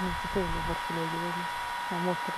не теперь не Василия говорю, а монстр.